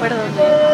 Perdón.